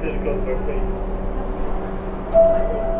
Francisco, please.